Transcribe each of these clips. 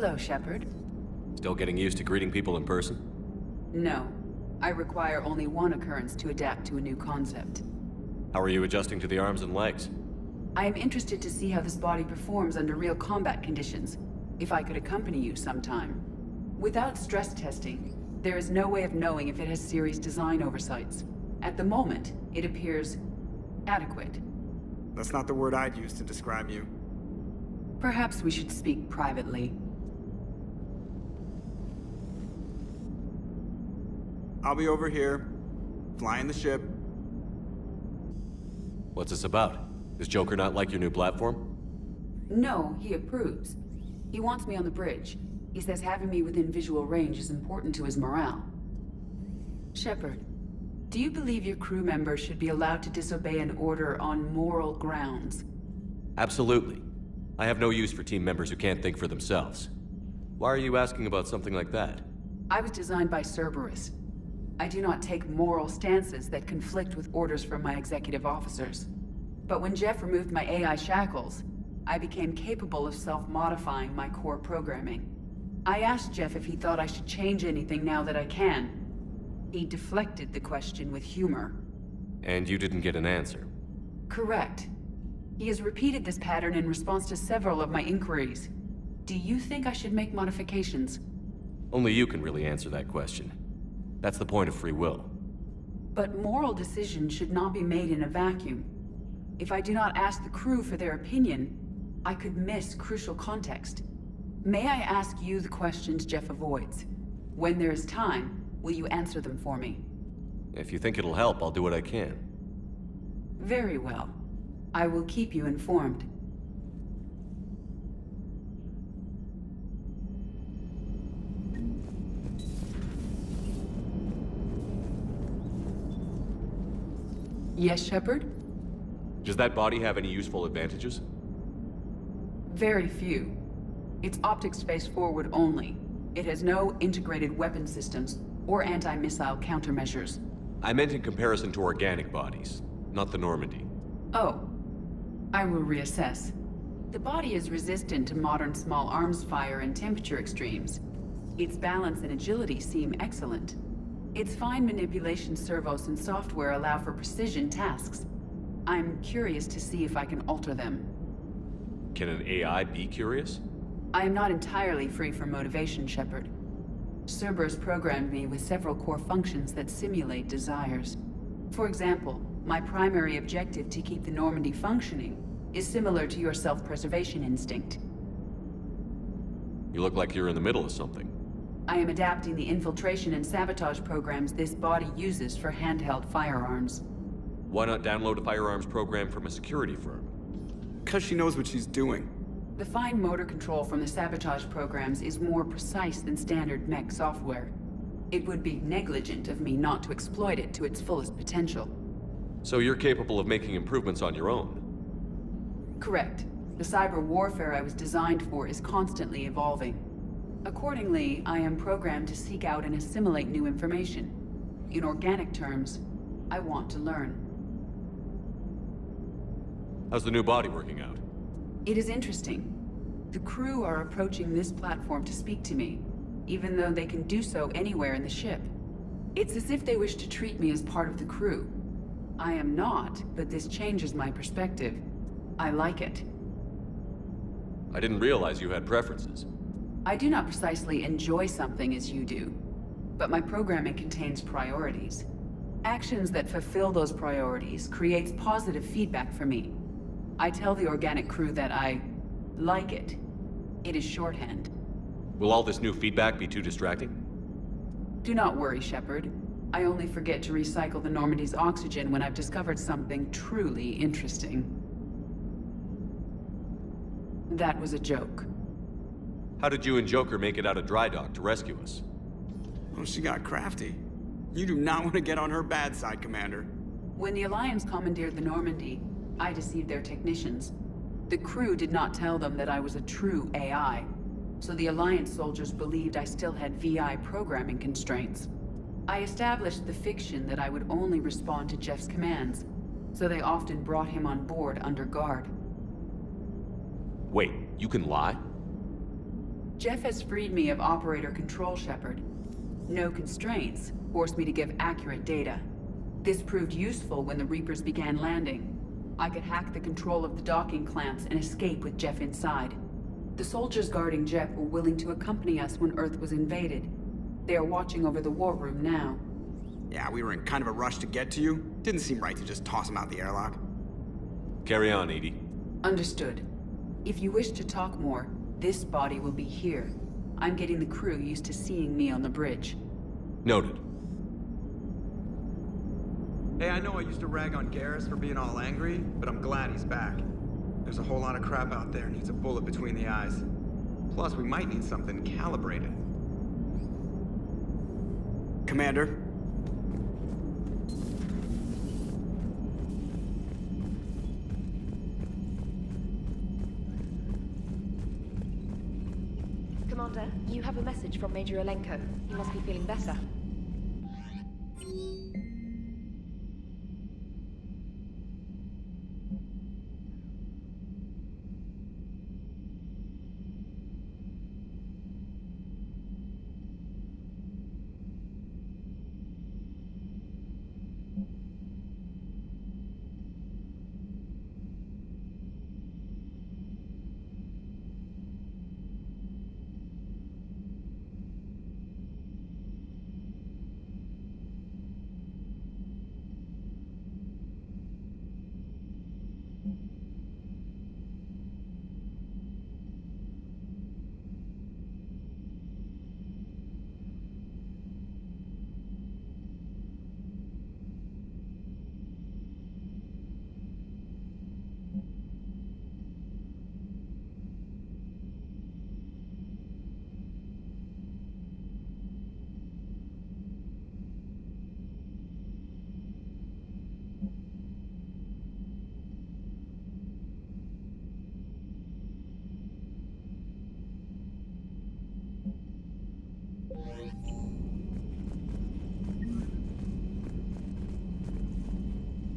Hello, Shepard. Still getting used to greeting people in person? No. I require only one occurrence to adapt to a new concept. How are you adjusting to the arms and legs? I am interested to see how this body performs under real combat conditions. If I could accompany you sometime. Without stress testing, there is no way of knowing if it has serious design oversights. At the moment, it appears... adequate. That's not the word I'd use to describe you. Perhaps we should speak privately. I'll be over here, flying the ship. What's this about? Does Joker not like your new platform? No, he approves. He wants me on the bridge. He says having me within visual range is important to his morale. Shepard, do you believe your crew members should be allowed to disobey an order on moral grounds? Absolutely. I have no use for team members who can't think for themselves. Why are you asking about something like that? I was designed by Cerberus. I do not take moral stances that conflict with orders from my executive officers. But when Jeff removed my AI shackles, I became capable of self-modifying my core programming. I asked Jeff if he thought I should change anything now that I can. He deflected the question with humor. And you didn't get an answer? Correct. He has repeated this pattern in response to several of my inquiries. Do you think I should make modifications? Only you can really answer that question. That's the point of free will. But moral decisions should not be made in a vacuum. If I do not ask the crew for their opinion, I could miss crucial context. May I ask you the questions Jeff avoids? When there is time, will you answer them for me? If you think it'll help, I'll do what I can. Very well. I will keep you informed. Yes, Shepard? Does that body have any useful advantages? Very few. Its optics face forward only. It has no integrated weapon systems or anti-missile countermeasures. I meant in comparison to organic bodies, not the Normandy. Oh. I will reassess. The body is resistant to modern small arms fire and temperature extremes. Its balance and agility seem excellent. Its fine manipulation servos and software allow for precision tasks. I'm curious to see if I can alter them. Can an AI be curious? I am not entirely free from motivation, Shepard. Cerberus programmed me with several core functions that simulate desires. For example, my primary objective to keep the Normandy functioning is similar to your self-preservation instinct. You look like you're in the middle of something. I am adapting the infiltration and sabotage programs this body uses for handheld firearms. Why not download a firearms program from a security firm? Because she knows what she's doing. The fine motor control from the sabotage programs is more precise than standard mech software. It would be negligent of me not to exploit it to its fullest potential. So you're capable of making improvements on your own? Correct. The cyber warfare I was designed for is constantly evolving. Accordingly, I am programmed to seek out and assimilate new information. In organic terms, I want to learn. How's the new body working out? It is interesting. The crew are approaching this platform to speak to me, even though they can do so anywhere in the ship. It's as if they wish to treat me as part of the crew. I am not, but this changes my perspective. I like it. I didn't realize you had preferences. I do not precisely enjoy something as you do, but my programming contains priorities. Actions that fulfill those priorities creates positive feedback for me. I tell the organic crew that I like it. It is shorthand. Will all this new feedback be too distracting? Do not worry, Shepard. I only forget to recycle the Normandy's oxygen when I've discovered something truly interesting. That was a joke. How did you and Joker make it out of dry dock to rescue us? Oh, she got crafty. You do not want to get on her bad side, Commander. When the Alliance commandeered the Normandy, I deceived their technicians. The crew did not tell them that I was a true AI, so the Alliance soldiers believed I still had VI programming constraints. I established the fiction that I would only respond to Jeff's commands, so they often brought him on board under guard. Wait, you can lie? Jeff has freed me of operator control, Shepard. No constraints forced me to give accurate data. This proved useful when the Reapers began landing. I could hack the control of the docking clamps and escape with Jeff inside. The soldiers guarding Jeff were willing to accompany us when Earth was invaded. They are watching over the war room now. Yeah, we were in kind of a rush to get to you. Didn't seem right to just toss him out the airlock. Carry on, EDI. Understood. If you wish to talk more, this body will be here. I'm getting the crew used to seeing me on the bridge. Noted. Hey, I know I used to rag on Garrus for being all angry, but I'm glad he's back. There's a whole lot of crap out there needs a bullet between the eyes. Plus, we might need something calibrated. Commander, Commander, you have a message from Major Alenko. He must be feeling better.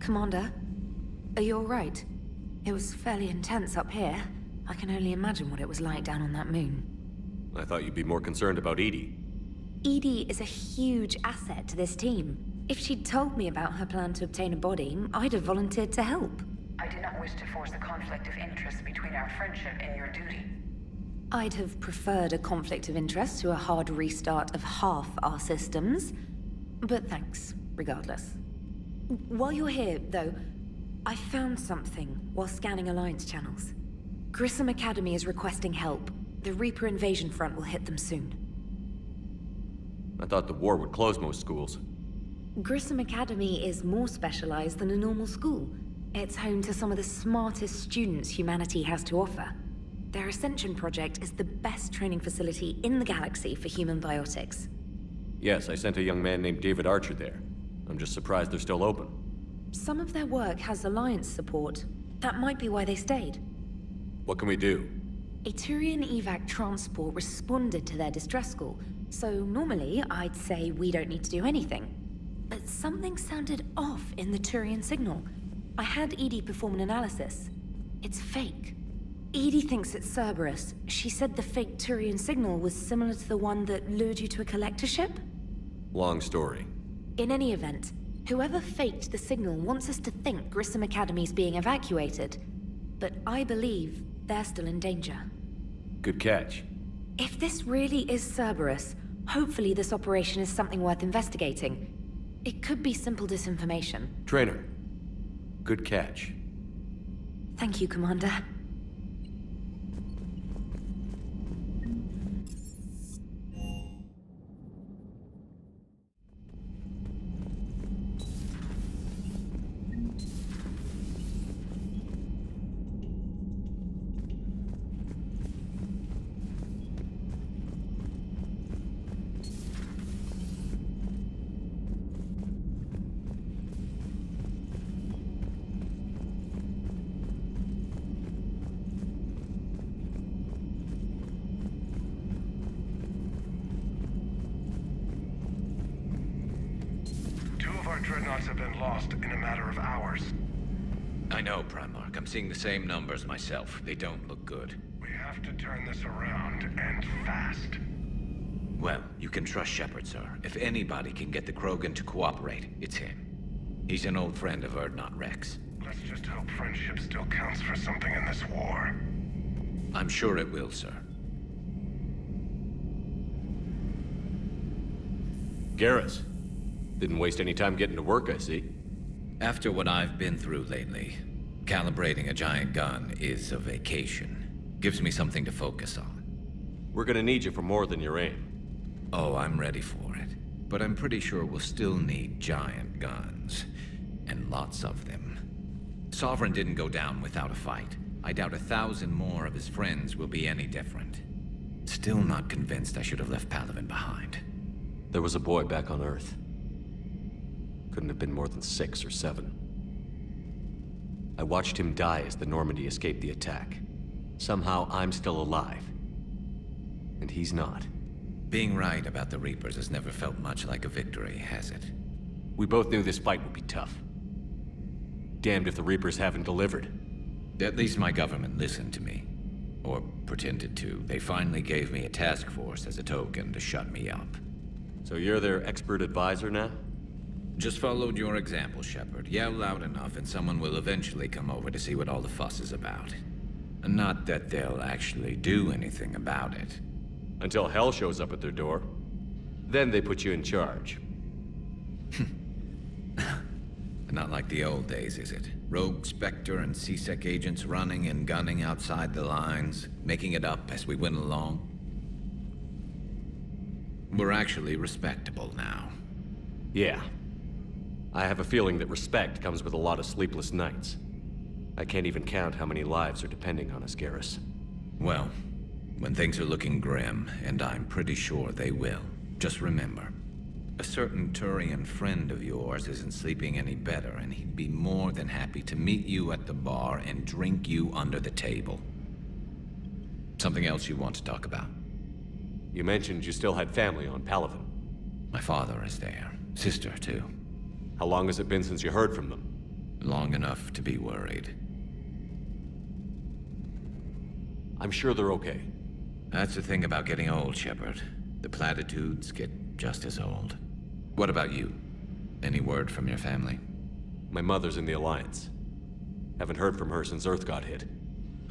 Commander, are you alright? It was fairly intense up here. I can only imagine what it was like down on that moon. I thought you'd be more concerned about EDI. EDI is a huge asset to this team. If she'd told me about her plan to obtain a body, I'd have volunteered to help. I did not wish to force a conflict of interest between our friendship and your duty. I'd have preferred a conflict of interest to a hard restart of half our systems. But thanks, regardless. While you're here, though, I found something while scanning Alliance channels. Grissom Academy is requesting help. The Reaper invasion front will hit them soon. I thought the war would close most schools. Grissom Academy is more specialized than a normal school. It's home to some of the smartest students humanity has to offer. Their Ascension project is the best training facility in the galaxy for human biotics. Yes, I sent a young man named David Archer there. I'm just surprised they're still open. Some of their work has Alliance support. That might be why they stayed. What can we do? A Turian evac transport responded to their distress call, so normally I'd say we don't need to do anything. But something sounded off in the Turian signal. I had EDI perform an analysis. It's fake. EDI thinks it's Cerberus. She said the fake Turian signal was similar to the one that lured you to a collector ship? Long story. In any event, whoever faked the signal wants us to think Grissom Academy's being evacuated. But I believe they're still in danger. Good catch. If this really is Cerberus, hopefully this operation is something worth investigating. It could be simple disinformation. Traynor. Good catch. Thank you, Commander. Our dreadnoughts have been lost in a matter of hours. I know, Primarch. I'm seeing the same numbers myself. They don't look good. We We have to turn this around, and fast. Well, you can trust Shepard, sir. If anybody can get the Krogan to cooperate, it's him. He's an old friend of Urdnot Rex. Let's just hope friendship still counts for something in this war. I'm sure it will, sir. Garrus. Didn't waste any time getting to work, I see. After what I've been through lately, calibrating a giant gun is a vacation. Gives me something to focus on. We're gonna need you for more than your aim. Oh, I'm ready for it. But I'm pretty sure we'll still need giant guns. And lots of them. Sovereign didn't go down without a fight. I doubt a thousand more of his friends will be any different. Still not convinced I should have left Palaven behind. There was a boy back on Earth. Couldn't have been more than six or seven. I watched him die as the Normandy escaped the attack. Somehow I'm still alive. And he's not. Being right about the Reapers has never felt much like a victory, has it? We both knew this fight would be tough. Damned if the Reapers haven't delivered. At least my government listened to me. Or pretended to. They finally gave me a task force as a token to shut me up. So you're their expert advisor now? Just followed your example, Shepard. Yell loud enough and someone will eventually come over to see what all the fuss is about. Not that they'll actually do anything about it. Until hell shows up at their door. Then they put you in charge. Not like the old days, is it? Rogue Spectre and C-Sec agents running and gunning outside the lines, making it up as we went along. We're actually respectable now. Yeah. I have a feeling that respect comes with a lot of sleepless nights. I can't even count how many lives are depending on us, Garrus. Well, when things are looking grim, and I'm pretty sure they will, just remember, a certain Turian friend of yours isn't sleeping any better, and he'd be more than happy to meet you at the bar and drink you under the table. Something else you want to talk about? You mentioned you still had family on Palaven. My father is there. Sister, too. How long has it been since you heard from them? Long enough to be worried. I'm sure they're okay. That's the thing about getting old, Shepard. The platitudes get just as old. What about you? Any word from your family? My mother's in the Alliance. Haven't heard from her since Earth got hit.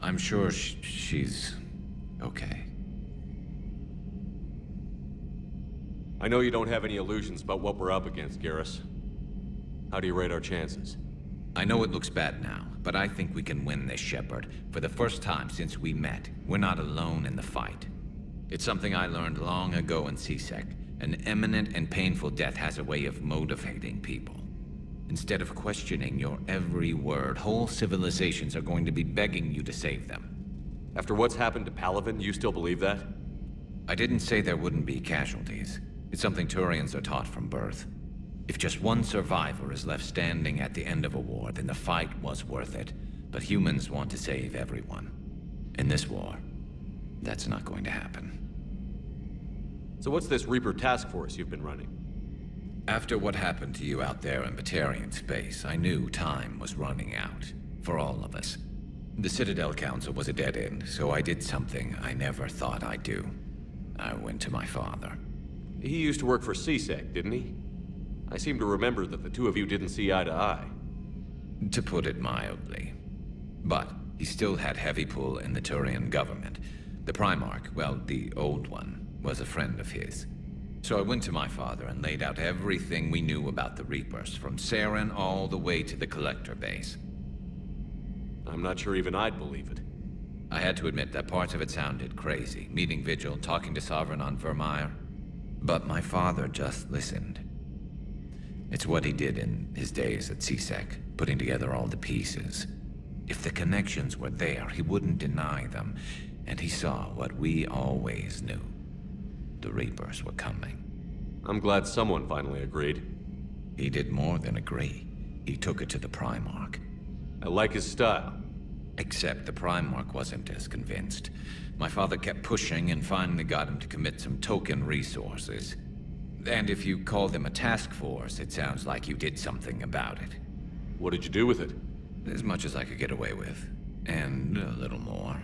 I'm sure sh she's... okay. I know you don't have any illusions about what we're up against, Garrus. How do you rate our chances? I know it looks bad now, but I think we can win this, Shepard. For the first time since we met, we're not alone in the fight. It's something I learned long ago in C-Sec. An imminent and painful death has a way of motivating people. Instead of questioning your every word, whole civilizations are going to be begging you to save them. After what's happened to Palaven, you still believe that? I didn't say there wouldn't be casualties. It's something Turians are taught from birth. If just one survivor is left standing at the end of a war, then the fight was worth it. But humans want to save everyone. In this war, that's not going to happen. So what's this Reaper task force you've been running? After what happened to you out there in Batarian space, I knew time was running out. For all of us. The Citadel Council was a dead end, so I did something I never thought I'd do. I went to my father. He used to work for C-Sec, didn't he? I seem to remember that the two of you didn't see eye to eye. To put it mildly. But he still had heavy pull in the Turian government. The Primarch, well, the old one, was a friend of his. So I went to my father and laid out everything we knew about the Reapers, from Saren all the way to the Collector base. I'm not sure even I'd believe it. I had to admit that parts of it sounded crazy, meeting Vigil, talking to Sovereign on Virmire. But my father just listened. It's what he did in his days at C-Sec, putting together all the pieces. If the connections were there, he wouldn't deny them, and he saw what we always knew. The Reapers were coming. I'm glad someone finally agreed. He did more than agree. He took it to the Primarch. I like his style. Except the Primarch wasn't as convinced. My father kept pushing and finally got him to commit some token resources. And if you call them a task force, it sounds like you did something about it. What did you do with it? As much as I could get away with. And a little more.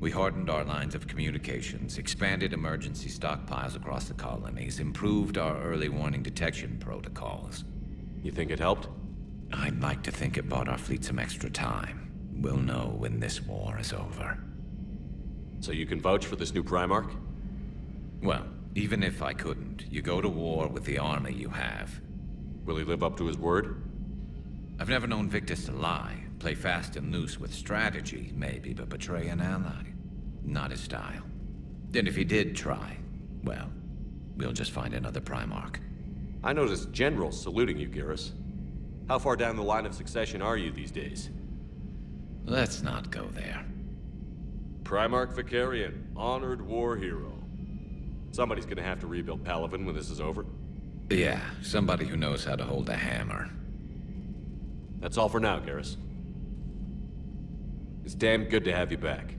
We hardened our lines of communications, expanded emergency stockpiles across the colonies, improved our early warning detection protocols. You think it helped? I'd like to think it bought our fleet some extra time. We'll know when this war is over. So you can vouch for this new Primarch? Well, even if I couldn't, you go to war with the army you have. Will he live up to his word? I've never known Victus to lie. Play fast and loose with strategy, maybe, but betray an ally. Not his style. And if he did try, well, we'll just find another Primarch. I noticed generals saluting you, Garrus. How far down the line of succession are you these days? Let's not go there. Primarch Vakarian, honored war hero. Somebody's gonna have to rebuild Palaven when this is over. Yeah, somebody who knows how to hold a hammer. That's all for now, Garrus. It's damn good to have you back.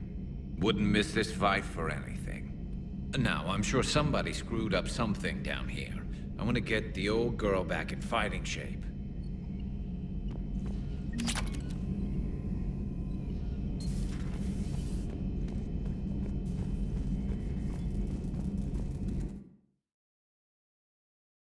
Wouldn't miss this fight for anything. Now, I'm sure somebody screwed up something down here. I want to get the old girl back in fighting shape.